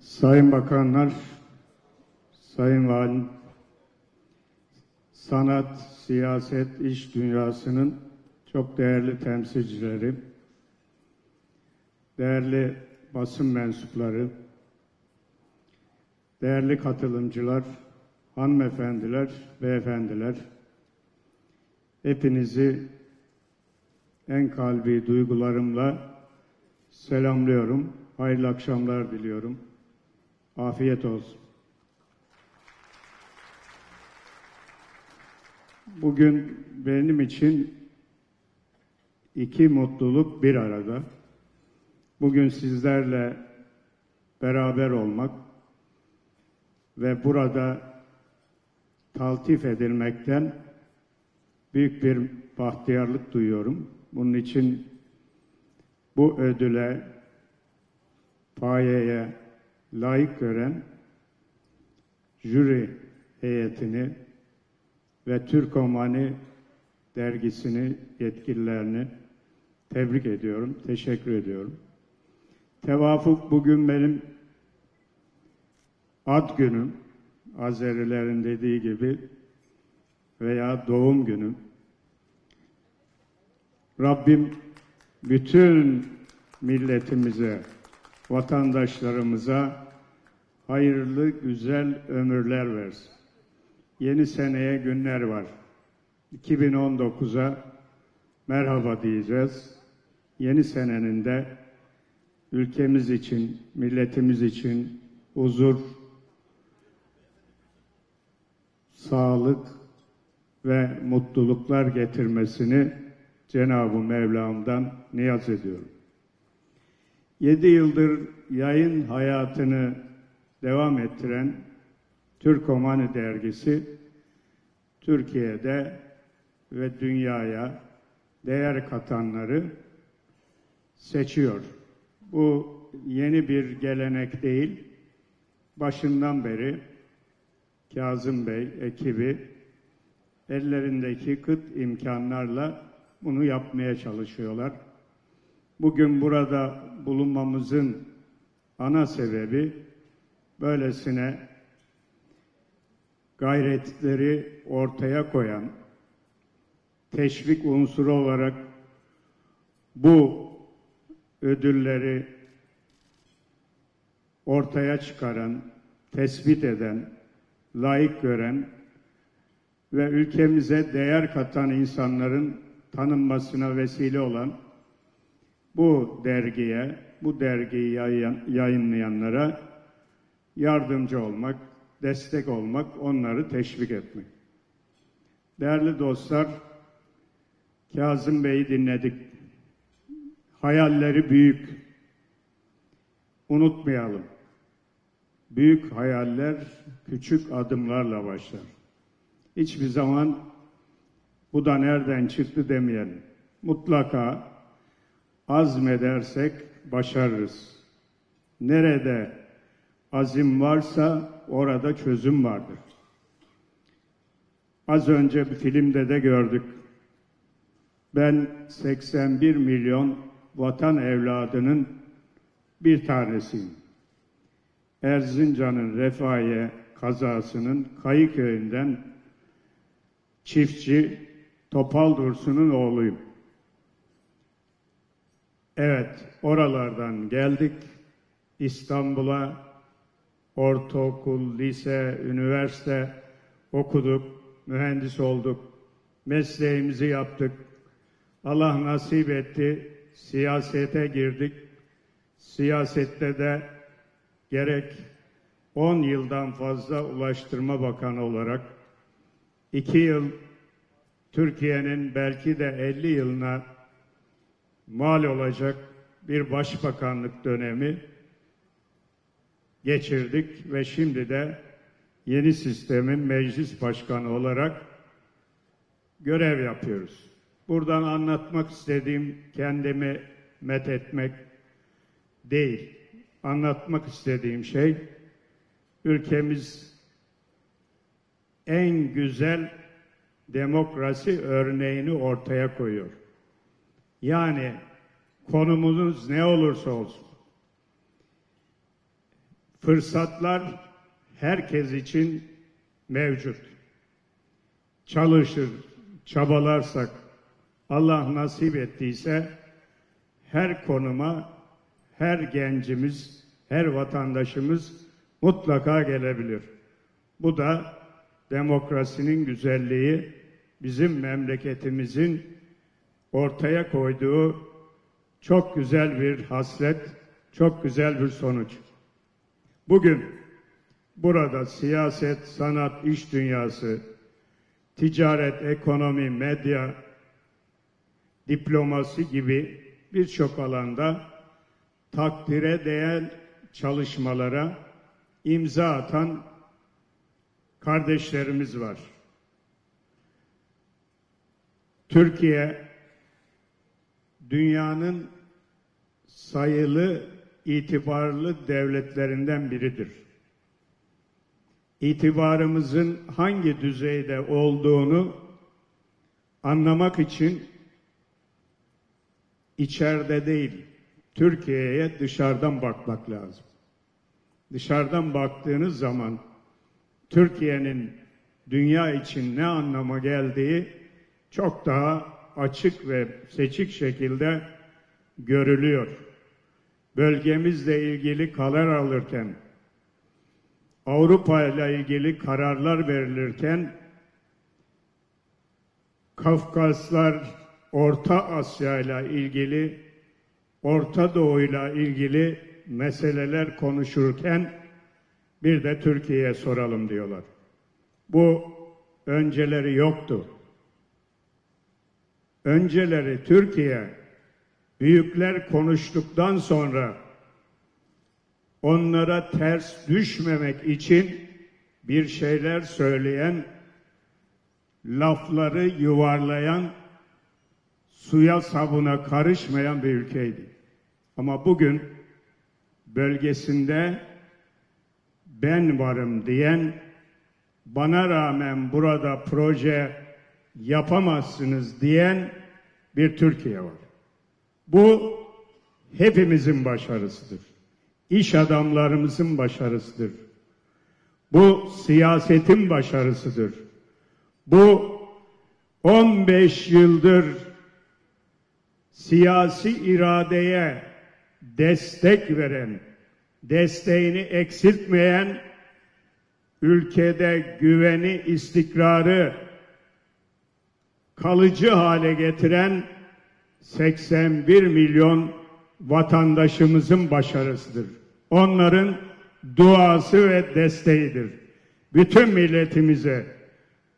Sayın Bakanlar, Sayın Valim, sanat, siyaset, iş dünyasının çok değerli temsilcileri, değerli basın mensupları, değerli katılımcılar, hanımefendiler, beyefendiler, hepinizi en kalbi duygularımla selamlıyorum. Hayırlı akşamlar diliyorum. Afiyet olsun. Bugün benim için iki mutluluk bir arada. Bugün sizlerle beraber olmak ve burada taltif edilmekten büyük bir bahtiyarlık duyuyorum. Bunun için bu ödüle, payeye layık gören jüri heyetini ve Türkomani dergisini yetkililerini tebrik ediyorum, teşekkür ediyorum. Tevafuk bugün benim ad günüm, Azerilerin dediği gibi veya doğum günüm. Rabbim bütün milletimize, vatandaşlarımıza hayırlı, güzel ömürler versin. Yeni seneye günler var. 2019'a merhaba diyeceğiz. Yeni senenin de ülkemiz için, milletimiz için huzur, sağlık ve mutluluklar getirmesini Cenab-ı Mevlam'dan niyaz ediyorum. Yedi yıldır yayın hayatını devam ettiren Türkomani dergisi Türkiye'de ve dünyaya değer katanları seçiyor. Bu yeni bir gelenek değil. Başından beri Kazım Bey ekibi ellerindeki kıt imkanlarla bunu yapmaya çalışıyorlar. Bugün burada bulunmamızın ana sebebi böylesine gayretleri ortaya koyan, teşvik unsuru olarak bu ödülleri ortaya çıkaran, tespit eden, layık gören ve ülkemize değer katan insanların tanınmasına vesile olan bu dergiye, bu dergiyi yayınlayanlara yardımcı olmak, destek olmak, onları teşvik etmek. Değerli dostlar, Kazım Bey'i dinledik. Hayalleri büyük. Unutmayalım. Büyük hayaller küçük adımlarla başlar. Hiçbir zaman bu da nereden çıktı demeyelim. Mutlaka azmedersek başarırız. Nerede azim varsa orada çözüm vardır. Az önce bir filmde de gördük. Ben 81 milyon vatan evladının bir tanesiyim. Erzincan'ın Refahiye kazasının Kayıköy'ünden çiftçi Topal Dursun'un oğluyum. Evet, oralardan geldik. İstanbul'a ortaokul, lise, üniversite okuduk, mühendis olduk, mesleğimizi yaptık. Allah nasip etti, siyasete girdik. Siyasette de gerek 10 yıldan fazla Ulaştırma Bakanı olarak, 2 yıl Türkiye'nin belki de 50 yılına mal olacak bir başbakanlık dönemi geçirdik ve şimdi de yeni sistemin meclis başkanı olarak görev yapıyoruz. Buradan anlatmak istediğim kendimi met etmek değil. Anlatmak istediğim şey ülkemiz en güzel demokrasi örneğini ortaya koyuyor. Yani konumuz ne olursa olsun Fırsatlar herkes için mevcut. Çalışır, çabalarsak, Allah nasip ettiyse her konuma her gencimiz, her vatandaşımız mutlaka gelebilir. Bu da demokrasinin güzelliği, bizim memleketimizin ortaya koyduğu çok güzel bir haslet, çok güzel bir sonuç. Bugün burada siyaset, sanat, iş dünyası, ticaret, ekonomi, medya, diplomasi gibi birçok alanda takdire değer çalışmalara imza atan kardeşlerimiz var. Türkiye dünyanın sayılı itibarlı devletlerinden biridir. İtibarımızın hangi düzeyde olduğunu anlamak için içeride değil, Türkiye'ye dışarıdan bakmak lazım. Dışarıdan baktığınız zaman Türkiye'nin dünya için ne anlama geldiği çok daha açık ve seçik şekilde görülüyor. Bölgemizle ilgili karar alırken, Avrupa ile ilgili kararlar verilirken, Kafkaslar, Orta Asya ile ilgili, Orta Doğu ile ilgili meseleler konuşurken bir de Türkiye'ye soralım diyorlar. Bu önceleri yoktu. Önceleri Türkiye büyükler konuştuktan sonra onlara ters düşmemek için bir şeyler söyleyen, lafları yuvarlayan, suya sabuna karışmayan bir ülkeydi. Ama bugün bölgesinde ben varım diyen, bana rağmen burada proje yapamazsınız diyen bir Türkiye var. Bu hepimizin başarısıdır. İş adamlarımızın başarısıdır. Bu siyasetin başarısıdır. Bu 15 yıldır siyasi iradeye destek veren, desteğini eksiltmeyen, ülkede güveni, istikrarı kalıcı hale getiren 81 milyon vatandaşımızın başarısıdır. Onların duası ve desteğidir. Bütün milletimize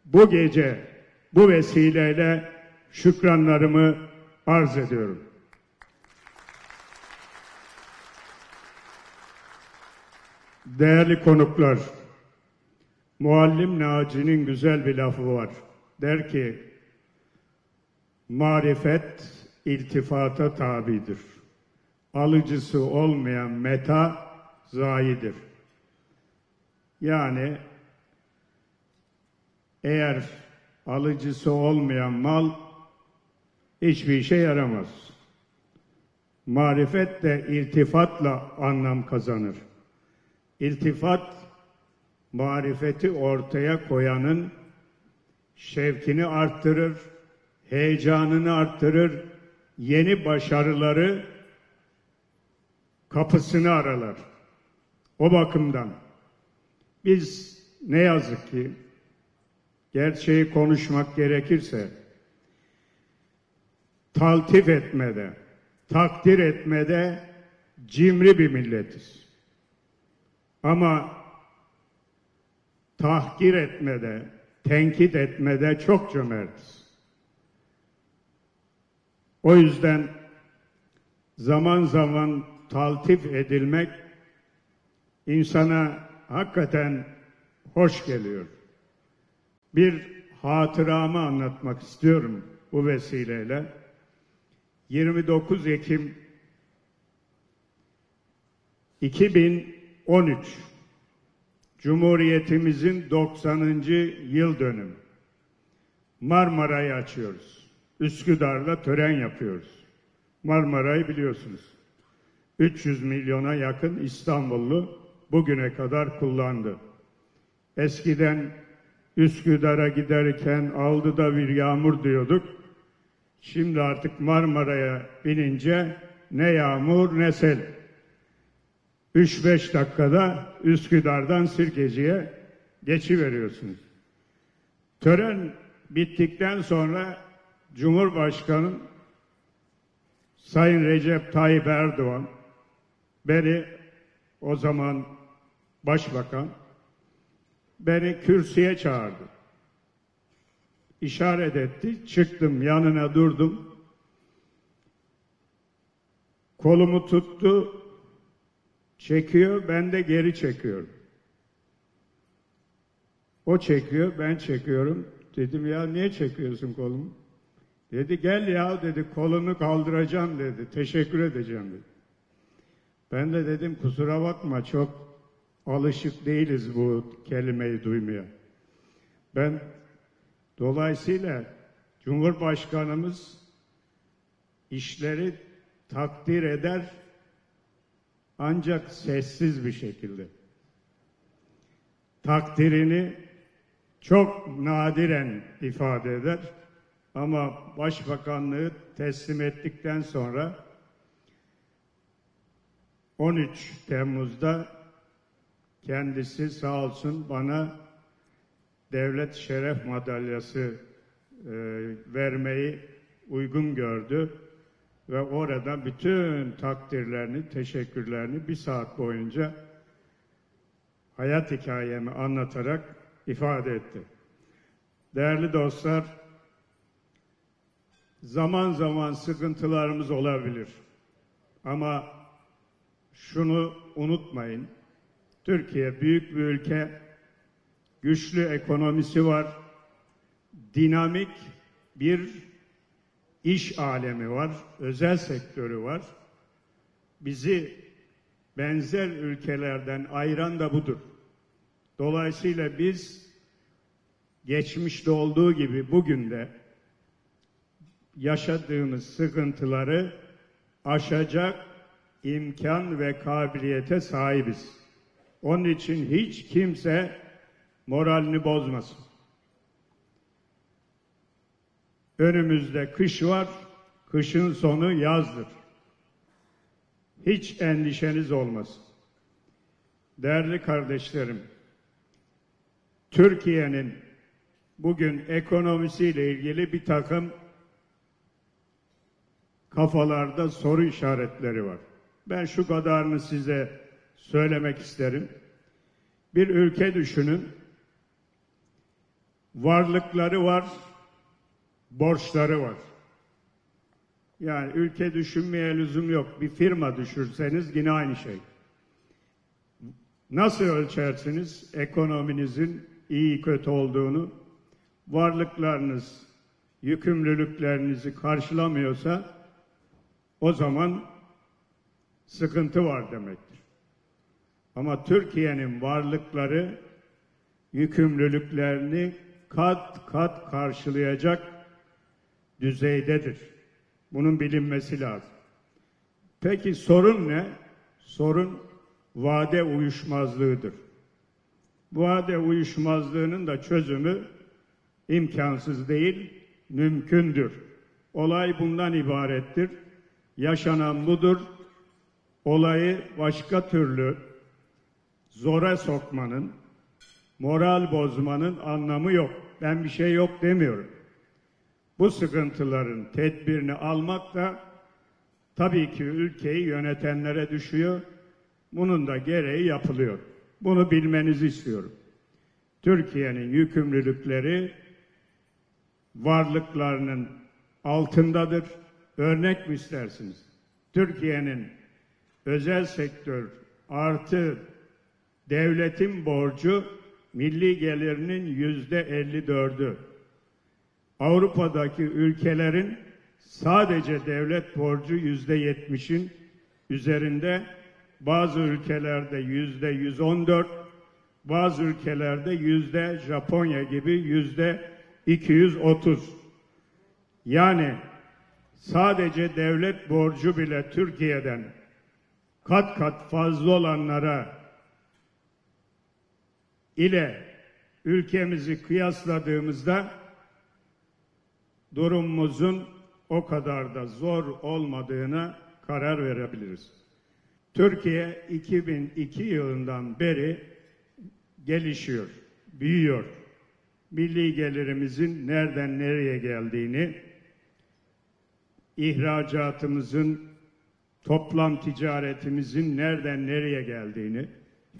bu gece bu vesileyle şükranlarımı arz ediyorum. Değerli konuklar, Muallim Naci'nin güzel bir lafı var. Der ki, marifet iltifata tabidir. Alıcısı olmayan meta zayidir. Yani eğer alıcısı olmayan mal hiçbir işe yaramaz. Marifet de iltifatla anlam kazanır. İltifat, marifeti ortaya koyanın şevkini arttırır, heyecanını arttırır, yeni başarıları kapısını aralar. O bakımdan biz ne yazık ki gerçeği konuşmak gerekirse taltif etmede, takdir etmede cimri bir milletiz. Ama tahkir etmede, tenkit etmede çok cömertiz. O yüzden zaman zaman taltif edilmek insana hakikaten hoş geliyor. Bir hatıramı anlatmak istiyorum bu vesileyle. 29 Ekim 2013 Cumhuriyetimizin 90. yıl dönümü. Marmara'yı açıyoruz. Üsküdar'da tören yapıyoruz. Marmara'yı biliyorsunuz. 300 milyona yakın İstanbullu bugüne kadar kullandı. Eskiden Üsküdar'a giderken aldı da bir yağmur diyorduk. Şimdi artık Marmara'ya binince ne yağmur ne sel. 3-5 dakikada Üsküdar'dan Sirkeci'ye geçiveriyorsunuz. Tören bittikten sonra Cumhurbaşkanı Sayın Recep Tayyip Erdoğan beni o zaman başbakan beni kürsüye çağırdı. İşaret etti. Çıktım yanına durdum. Kolumu tuttu. Çekiyor, ben de geri çekiyorum. O çekiyor, ben çekiyorum. Dedim ya niye çekiyorsun kolumu? Dedi gel ya dedi kolunu kaldıracağım dedi. Teşekkür edeceğim dedi. Ben de dedim kusura bakma çok alışık değiliz bu kelimeyi duymaya. Ben dolayısıyla Cumhurbaşkanımız işleri takdir eder ancak sessiz bir şekilde. Takdirini çok nadiren ifade eder ama başbakanlığı teslim ettikten sonra 13 Temmuz'da kendisi sağ olsun bana devlet şeref madalyası e, vermeyi uygun gördü ve orada bütün takdirlerini, teşekkürlerini bir saat boyunca hayat hikayemi anlatarak ifade etti. Değerli dostlar, zaman zaman sıkıntılarımız olabilir. Ama şunu unutmayın. Türkiye büyük bir ülke, güçlü ekonomisi var, dinamik bir iş alemi var, özel sektörü var. Bizi benzer ülkelerden ayıran da budur. Dolayısıyla biz geçmişte olduğu gibi bugün de yaşadığımız sıkıntıları aşacak imkan ve kabiliyete sahibiz. Onun için hiç kimse moralini bozmasın. Önümüzde kış var, kışın sonu yazdır. Hiç endişeniz olmasın. Değerli kardeşlerim, Türkiye'nin bugün ekonomisiyle ilgili bir takım kafalarda soru işaretleri var. Ben şu kadarını size söylemek isterim. Bir ülke düşünün. Varlıkları var, borçları var. Yani ülke düşünmeye lüzum yok. Bir firma düşürseniz yine aynı şey. Nasıl ölçersiniz ekonominizin iyi kötü olduğunu? Varlıklarınız, yükümlülüklerinizi karşılamıyorsa o zaman sıkıntı var demektir. Ama Türkiye'nin varlıkları yükümlülüklerini kat kat karşılayacak düzeydedir. Bunun bilinmesi lazım. Peki sorun ne? Sorun vade uyuşmazlığıdır. Vade uyuşmazlığının da çözümü imkansız değil, mümkündür. Olay bundan ibarettir. Yaşanan budur. Olayı başka türlü zora sokmanın, moral bozmanın anlamı yok. Ben bir şey yok demiyorum. Bu sıkıntıların tedbirini almak da tabii ki ülkeyi yönetenlere düşüyor. Bunun da gereği yapılıyor. Bunu bilmenizi istiyorum. Türkiye'nin yükümlülükleri varlıklarının altındadır. Örnek mi istersiniz? Türkiye'nin özel sektör artı devletin borcu milli gelirinin yüzde 54'ü. Avrupa'daki ülkelerin sadece devlet borcu yüzde 70'in üzerinde, bazı ülkelerde yüzde 114, bazı ülkelerde yüzde Japonya gibi yüzde 230. Yani sadece devlet borcu bile Türkiye'den kat kat fazla olanlara ile ülkemizi kıyasladığımızda durumumuzun o kadar da zor olmadığına karar verebiliriz. Türkiye 2002 yılından beri gelişiyor, büyüyor. Milli gelirimizin nereden nereye geldiğini, ihracatımızın, toplam ticaretimizin nereden nereye geldiğini,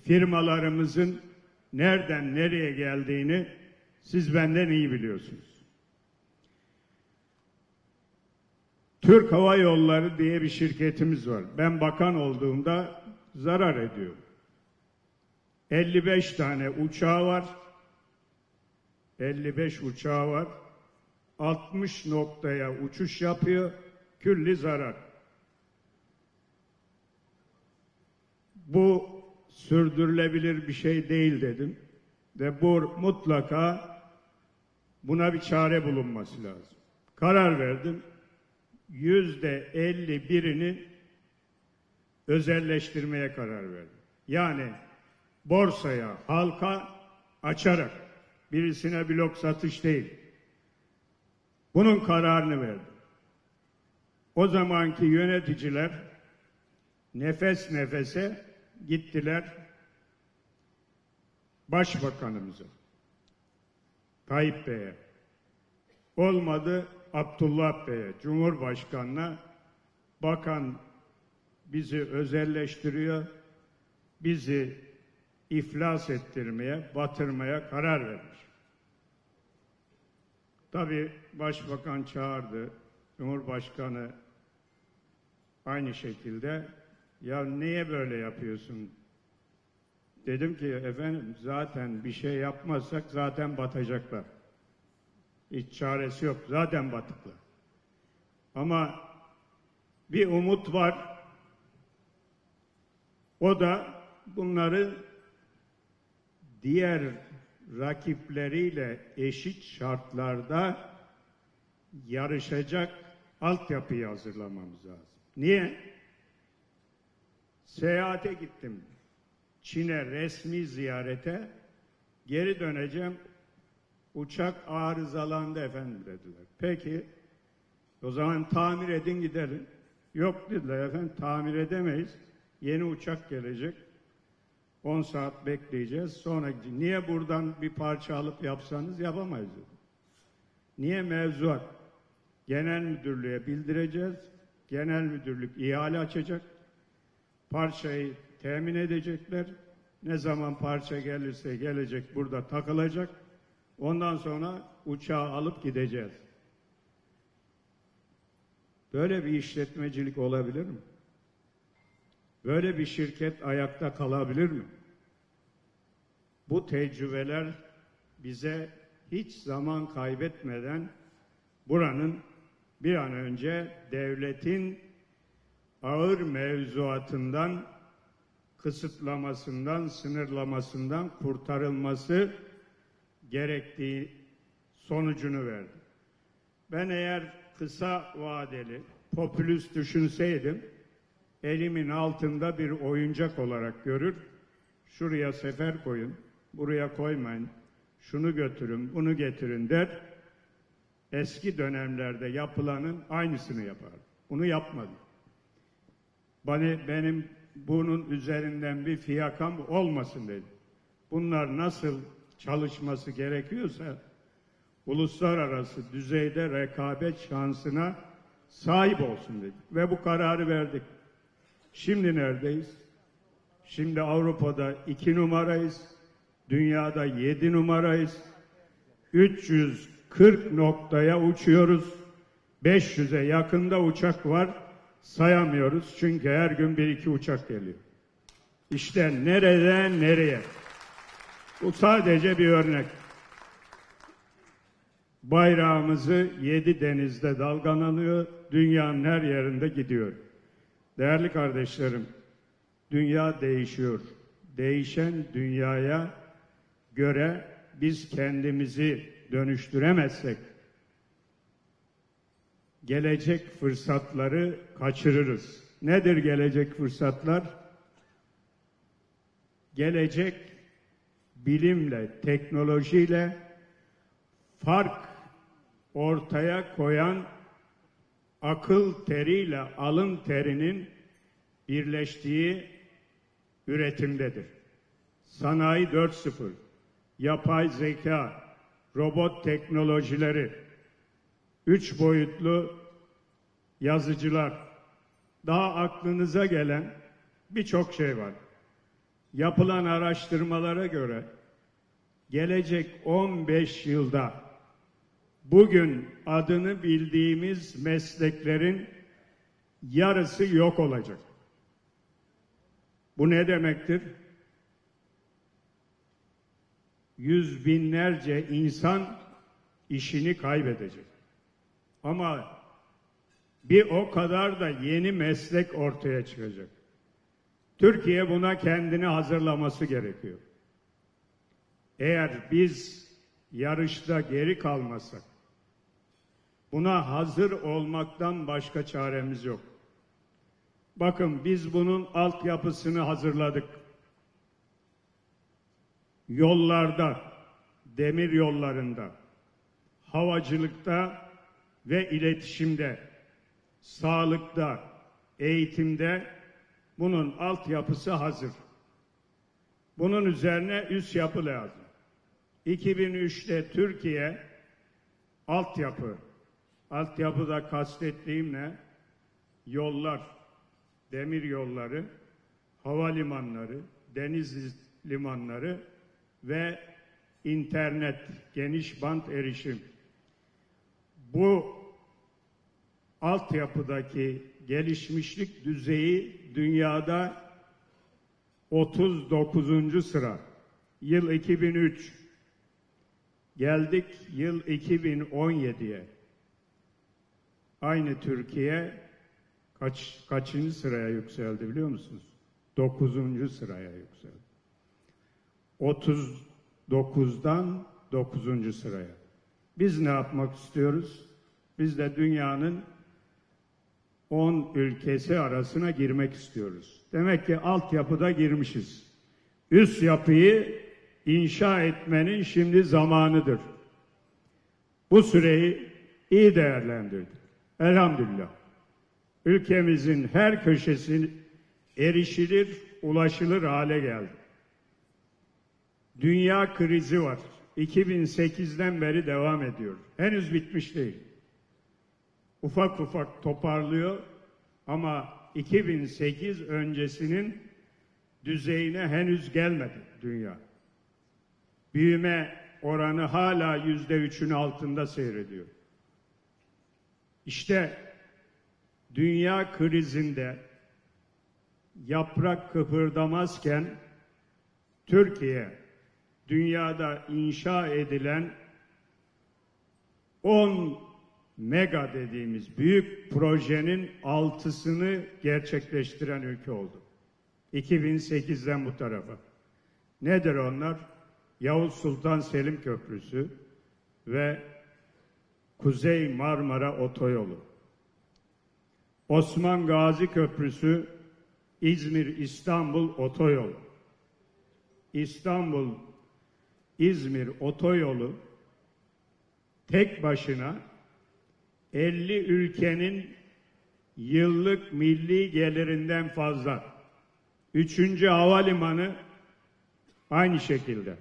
firmalarımızın nereden nereye geldiğini siz benden iyi biliyorsunuz. Türk Hava Yolları diye bir şirketimiz var. Ben bakan olduğumda zarar ediyor. 55 tane uçağı var. 55 uçağı var. 60 noktaya uçuş yapıyor. Külli zarar. Bu sürdürülebilir bir şey değil dedim. Ve bu mutlaka buna bir çare bulunması lazım. Karar verdim. Yüzde elli birini özelleştirmeye karar verdim. Yani borsaya, halka açarak birisine blok satış değil. Bunun kararını verdim. O zamanki yöneticiler nefes nefese gittiler başbakanımıza, Tayyip Bey'e. Olmadı Abdullah Bey'e, Cumhurbaşkanı'na bakan bizi özelleştiriyor, bizi iflas ettirmeye, batırmaya karar vermiş. Tabii başbakan çağırdı, Cumhurbaşkanı aynı şekilde ya niye böyle yapıyorsun? Dedim ki efendim zaten bir şey yapmazsak zaten batacaklar. Hiç çaresi yok. Zaten batıklar. Ama bir umut var. O da bunları diğer rakipleriyle eşit şartlarda yarışacak altyapıyı hazırlamamız lazım. Niye? Seyahate gittim. Çin'e resmi ziyarete geri döneceğim. Uçak arızalandı efendim dediler. Peki o zaman tamir edin gidelim. Yok dediler efendim tamir edemeyiz. Yeni uçak gelecek. 10 saat bekleyeceğiz. Sonra niye buradan bir parça alıp yapsanız yapamayız. Dedi. Niye mevzuat? Genel müdürlüğe bildireceğiz. Genel müdürlük ihale açacak. Parçayı temin edecekler. Ne zaman parça gelirse gelecek burada takılacak. Ondan sonra uçağı alıp gideceğiz. Böyle bir işletmecilik olabilir mi? Böyle bir şirket ayakta kalabilir mi? Bu tecrübeler bize hiç zaman kaybetmeden buranın bir an önce devletin ağır mevzuatından, kısıtlamasından, sınırlamasından kurtarılması gerektiği sonucunu verdi. Ben eğer kısa vadeli, popülist düşünseydim, elimin altında bir oyuncak olarak görür, şuraya sefer koyun, buraya koymayın, şunu götürün, bunu getirin der, eski dönemlerde yapılanın aynısını yapar. Bunu yapmadı. Bana, benim bunun üzerinden bir fiyakam olmasın dedi. Bunlar nasıl çalışması gerekiyorsa uluslararası düzeyde rekabet şansına sahip olsun dedi. Ve bu kararı verdik. Şimdi neredeyiz? Şimdi Avrupa'da iki numarayız. Dünyada yedi numarayız. 340 noktaya uçuyoruz. 500'e yakında uçak var. Sayamıyoruz çünkü her gün bir iki uçak geliyor. İşte nereden nereye? Bu sadece bir örnek. Bayrağımızı yedi denizde dalgalanıyor, dünyanın her yerinde gidiyor. Değerli kardeşlerim, dünya değişiyor. Değişen dünyaya göre biz kendimizi dönüştüremezsek gelecek fırsatları kaçırırız. Nedir gelecek fırsatlar? Gelecek bilimle, teknolojiyle fark ortaya koyan akıl teriyle alın terinin birleştiği üretimdedir. Sanayi 4.0, yapay zeka, robot teknolojileri, üç boyutlu yazıcılar, daha aklınıza gelen birçok şey var. Yapılan araştırmalara göre gelecek 15 yılda bugün adını bildiğimiz mesleklerin yarısı yok olacak. Bu ne demektir? Yüz binlerce insan işini kaybedecek. Ama bir o kadar da yeni meslek ortaya çıkacak. Türkiye buna kendini hazırlaması gerekiyor. Eğer biz yarışta geri kalmasak, buna hazır olmaktan başka çaremiz yok. Bakın biz bunun altyapısını hazırladık. Yollarda, demir yollarında, havacılıkta ve iletişimde, sağlıkta, eğitimde bunun altyapısı hazır. Bunun üzerine üst yapı lazım. 2003'te Türkiye altyapı, altyapıda kastettiğim ne? Yollar, demir yolları, havalimanları, deniz limanları ve internet, geniş bant erişim. Bu altyapıdaki gelişmişlik düzeyi dünyada 39. sıra. Yıl 2003. Geldik yıl 2017'ye. Aynı Türkiye kaç kaçıncı sıraya yükseldi biliyor musunuz? 9. sıraya yükseldi. 39'dan 9. sıraya. Biz ne yapmak istiyoruz? Biz de dünyanın 10 ülkesi arasına girmek istiyoruz. Demek ki altyapıda girmişiz. Üst yapıyı inşa etmenin şimdi zamanıdır. Bu süreyi iyi değerlendirdik. Elhamdülillah. Ülkemizin her köşesi erişilir, ulaşılır hale geldi. Dünya krizi var. 2008'den beri devam ediyor. Henüz bitmiş değil ufak ufak toparlıyor ama 2008 öncesinin düzeyine henüz gelmedi dünya. Büyüme oranı hala yüzde üçün altında seyrediyor. İşte dünya krizinde yaprak kıpırdamazken Türkiye dünyada inşa edilen 10 mega dediğimiz büyük projenin altısını gerçekleştiren ülke oldu. 2008'den bu tarafa. Nedir onlar? Yavuz Sultan Selim Köprüsü ve Kuzey Marmara Otoyolu. Osman Gazi Köprüsü, İzmir İstanbul Otoyolu. İstanbul İzmir Otoyolu tek başına 50 ülkenin yıllık milli gelirinden fazla. Üçüncü havalimanı aynı şekilde.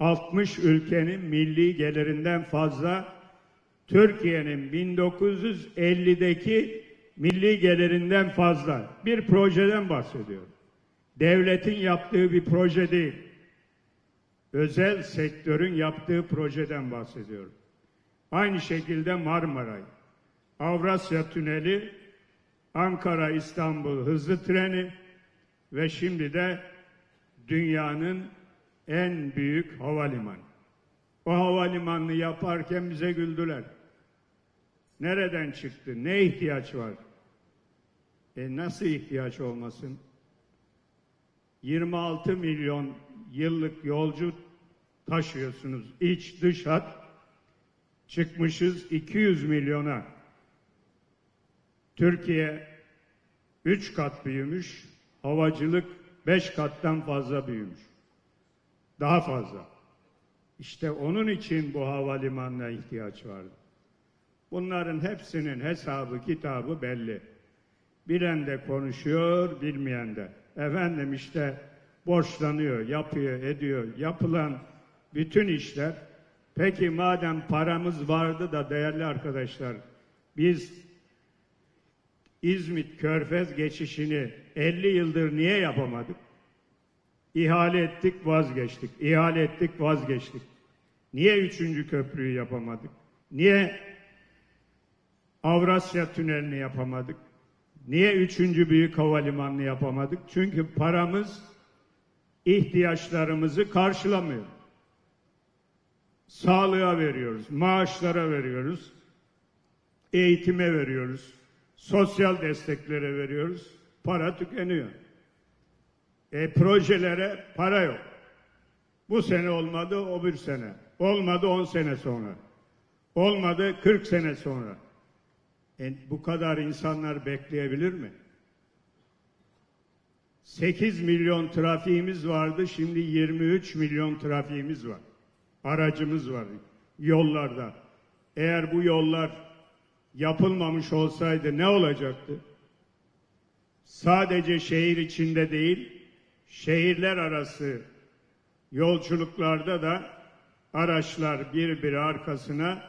60 ülkenin milli gelirinden fazla Türkiye'nin 1950'deki milli gelirinden fazla bir projeden bahsediyorum. Devletin yaptığı bir proje değil. Özel sektörün yaptığı projeden bahsediyorum. Aynı şekilde Marmaray, Avrasya Tüneli, Ankara İstanbul hızlı treni ve şimdi de dünyanın en büyük havalimanı. O havalimanını yaparken bize güldüler. Nereden çıktı? Ne ihtiyaç var? E nasıl ihtiyaç olmasın? 26 milyon yıllık yolcu taşıyorsunuz. iç dış hat çıkmışız 200 milyona. Türkiye 3 kat büyümüş, havacılık 5 kattan fazla büyümüş. Daha fazla. İşte onun için bu havalimanına ihtiyaç vardı. Bunların hepsinin hesabı, kitabı belli. Bilen de konuşuyor, bilmeyen de. Efendim işte borçlanıyor, yapıyor, ediyor. Yapılan bütün işler. Peki madem paramız vardı da değerli arkadaşlar, biz İzmit Körfez geçişini 50 yıldır niye yapamadık? İhale ettik, vazgeçtik. İhale ettik, vazgeçtik. Niye üçüncü köprüyü yapamadık? Niye Avrasya Tüneli'ni yapamadık? Niye üçüncü büyük havalimanını yapamadık? Çünkü paramız ihtiyaçlarımızı karşılamıyor. Sağlığa veriyoruz, maaşlara veriyoruz, eğitime veriyoruz, sosyal desteklere veriyoruz. Para tükeniyor. E projelere para yok. Bu sene olmadı, o bir sene. Olmadı 10 sene sonra. Olmadı 40 sene sonra. E, bu kadar insanlar bekleyebilir mi? 8 milyon trafiğimiz vardı, şimdi 23 milyon trafiğimiz var. Aracımız var yollarda. Eğer bu yollar yapılmamış olsaydı ne olacaktı? Sadece şehir içinde değil, şehirler arası yolculuklarda da araçlar birbiri arkasına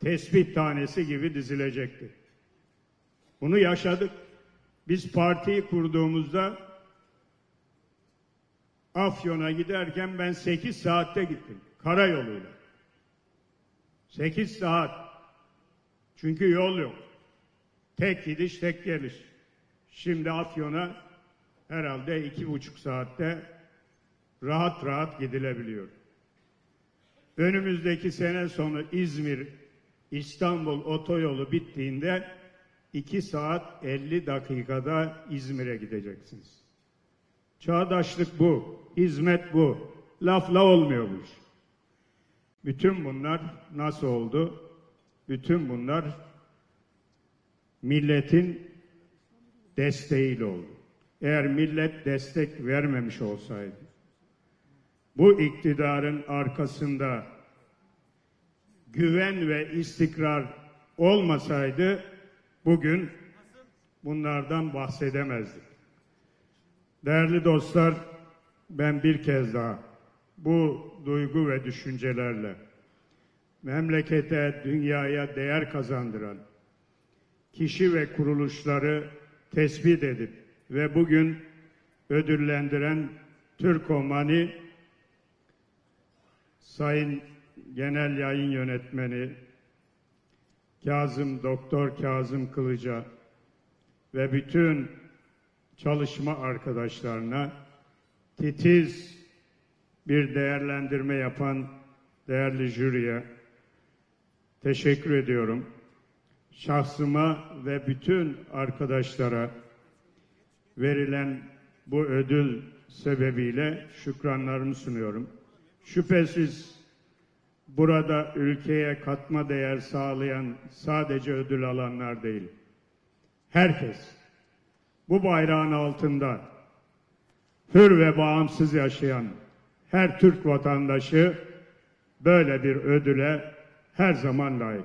tespih tanesi gibi dizilecekti. Bunu yaşadık. Biz partiyi kurduğumuzda Afyon'a giderken ben 8 saatte gittim. Karayoluyla. 8 saat. Çünkü yol yok. Tek gidiş tek geliş. Şimdi Afyon'a herhalde iki buçuk saatte rahat rahat gidilebiliyor. Önümüzdeki sene sonu İzmir İstanbul otoyolu bittiğinde 2 saat 50 dakikada İzmir'e gideceksiniz. Çağdaşlık bu, hizmet bu. Lafla olmuyor bu iş. Bütün bunlar nasıl oldu? Bütün bunlar milletin desteğiyle oldu. Eğer millet destek vermemiş olsaydı, bu iktidarın arkasında güven ve istikrar olmasaydı bugün bunlardan bahsedemezdik. Değerli dostlar, ben bir kez daha bu duygu ve düşüncelerle memlekete, dünyaya değer kazandıran kişi ve kuruluşları tespit edip ve bugün ödüllendiren Türkomani Sayın Genel Yayın Yönetmeni Kazım Doktor Kazım Kılıca ve bütün çalışma arkadaşlarına titiz bir değerlendirme yapan değerli jüriye teşekkür ediyorum. Şahsıma ve bütün arkadaşlara verilen bu ödül sebebiyle şükranlarımı sunuyorum. Şüphesiz burada ülkeye katma değer sağlayan sadece ödül alanlar değil. Herkes bu bayrağın altında hür ve bağımsız yaşayan her Türk vatandaşı böyle bir ödüle her zaman layık.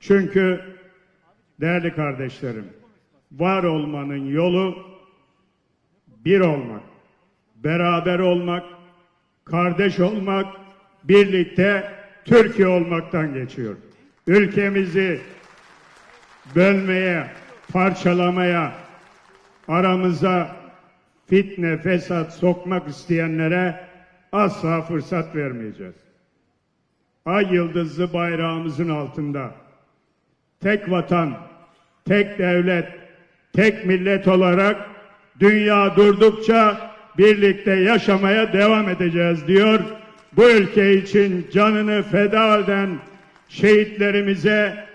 Çünkü değerli kardeşlerim, var olmanın yolu bir olmak, beraber olmak, kardeş olmak, birlikte Türkiye olmaktan geçiyor. Ülkemizi bölmeye, parçalamaya, aramıza fitne, fesat sokmak isteyenlere asla fırsat vermeyeceğiz. Ay yıldızlı bayrağımızın altında tek vatan, tek devlet, tek millet olarak dünya durdukça birlikte yaşamaya devam edeceğiz diyor. Bu ülke için canını feda eden şehitlerimize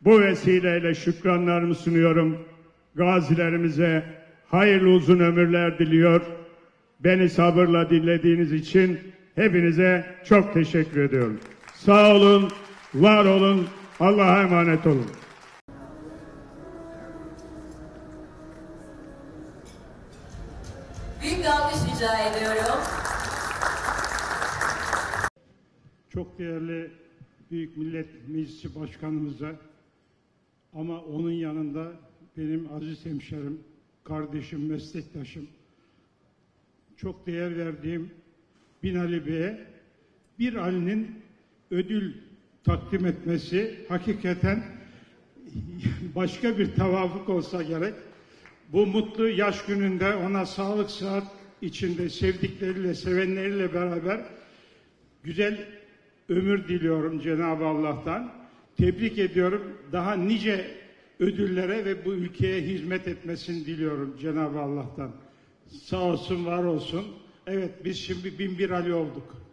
bu vesileyle şükranlarımı sunuyorum. Gazilerimize hayırlı uzun ömürler diliyor. Beni sabırla dinlediğiniz için hepinize çok teşekkür ediyorum. Sağ olun, var olun, Allah'a emanet olun. Büyük alkış rica ediyorum. çok değerli Büyük Millet Meclisi Başkanımıza ama onun yanında benim aziz hemşerim, kardeşim, meslektaşım, çok değer verdiğim Binali Bey'e bir Ali'nin ödül takdim etmesi hakikaten başka bir tevafuk olsa gerek. Bu mutlu yaş gününde ona sağlık sıhhat içinde sevdikleriyle, sevenleriyle beraber güzel ömür diliyorum Cenab-ı Allah'tan. Tebrik ediyorum. Daha nice ödüllere ve bu ülkeye hizmet etmesini diliyorum Cenab-ı Allah'tan. Sağ olsun, var olsun. Evet biz şimdi bin bir Ali olduk.